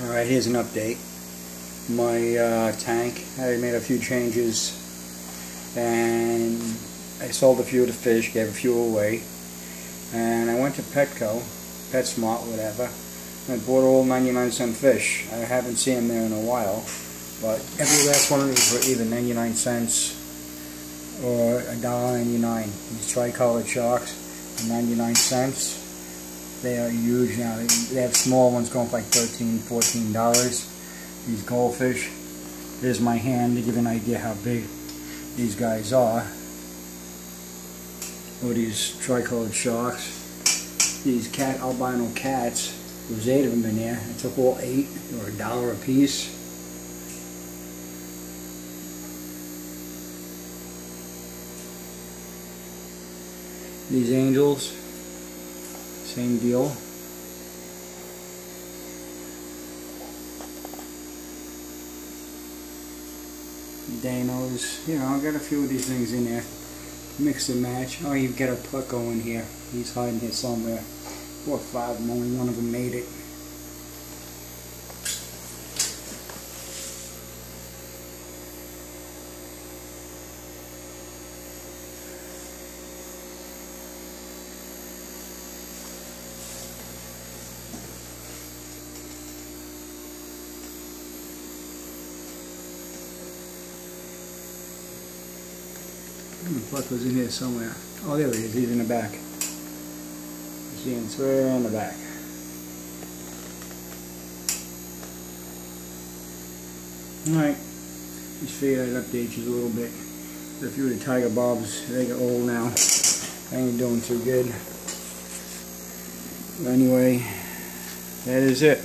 Alright, here's an update. My uh, tank, I made a few changes and I sold a few of the fish, gave a few away. And I went to Petco, PetSmart, whatever, and I bought all 99 cent fish. I haven't seen them there in a while, but every last one of these were either 99 cents or $1.99. These tricolored sharks, 99 cents. They are huge now. They have small ones going for like $13, $14. These goldfish. There's my hand to give you an idea how big these guys are. Or these tricolored sharks. These cat albino cats. There's eight of them in there. I took all eight. Were a dollar a piece. These angels same deal. Danios, you know, I got a few of these things in there. Mix and match. Oh, you get a pleco in here. He's hiding here somewhere. Four or five, only one of them made it. Pleco was in here somewhere. Oh, there he is. He's in the back. Him square in the back. Alright. Just figured I'd update you a little bit. A few of the tiger barbs, they get old now. I ain't doing too good. But Anyway, that is it.